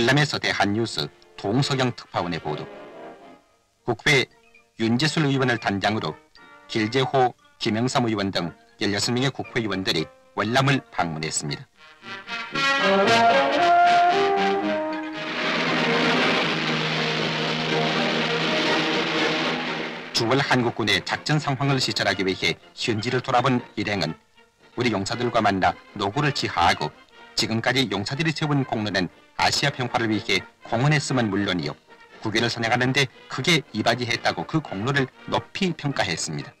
월남에서 대한뉴스 동서경 특파원의 보도. 국회 윤재술 의원을 단장으로 길재호, 김영삼 의원 등 16명의 국회의원들이 월남을 방문했습니다. 주월 한국군의 작전 상황을 시찰하기 위해 현지를 돌아본 일행은 우리 용사들과 만나 노고를 지하하고 지금까지 용사들이 세운 공로는 아시아 평화를 위해 공헌했음은 물론이요 국외를 선양하는데 크게 이바지했다고 그 공로를 높이 평가했습니다.